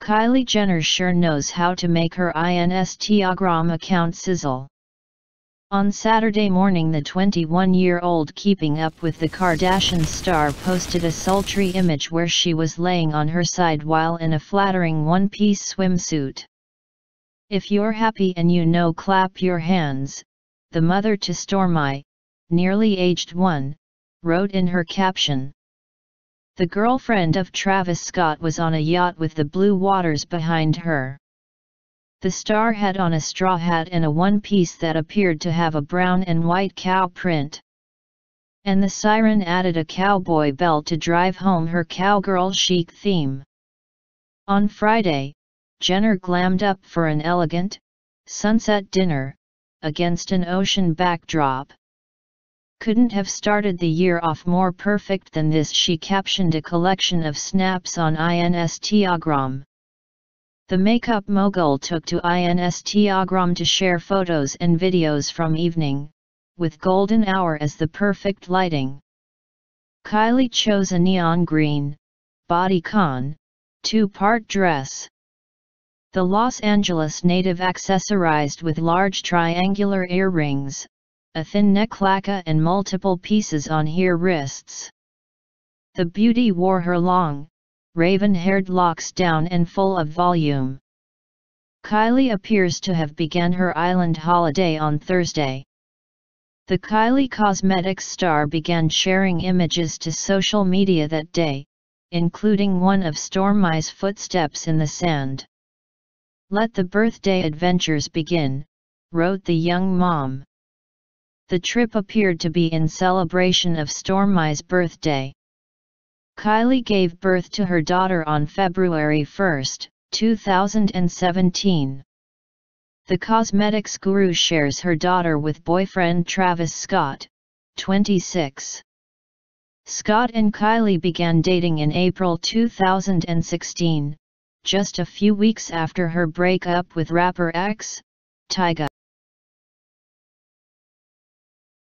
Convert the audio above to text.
Kylie Jenner sure knows how to make her Instagram account sizzle. On Saturday morning the 21-year-old Keeping Up with the Kardashian star posted a sultry image where she was laying on her side while in a flattering one-piece swimsuit. If you're happy and you know clap your hands, the mother to Stormi, nearly aged one, wrote in her caption. The girlfriend of Travis Scott was on a yacht with the blue waters behind her. The star had on a straw hat and a one-piece that appeared to have a brown and white cow print. And the siren added a cowboy bell to drive home her cowgirl chic theme. On Friday, Jenner glammed up for an elegant, sunset dinner, against an ocean backdrop. Couldn't have started the year off more perfect than this she captioned a collection of snaps on Instagram. The makeup mogul took to Instagram to share photos and videos from evening, with golden hour as the perfect lighting. Kylie chose a neon green, bodycon, two-part dress. The Los Angeles native accessorized with large triangular earrings, a thin neck lacca and multiple pieces on her wrists. The beauty wore her long, raven-haired locks down and full of volume. Kylie appears to have begun her island holiday on Thursday. The Kylie Cosmetics star began sharing images to social media that day, including one of Stormi's footsteps in the sand. Let the birthday adventures begin, wrote the young mom. The trip appeared to be in celebration of Stormi's birthday. Kylie gave birth to her daughter on February 1, 2017. The cosmetics guru shares her daughter with boyfriend Travis Scott, 26. Scott and Kylie began dating in April 2016, just a few weeks after her breakup with rapper X, Tyga.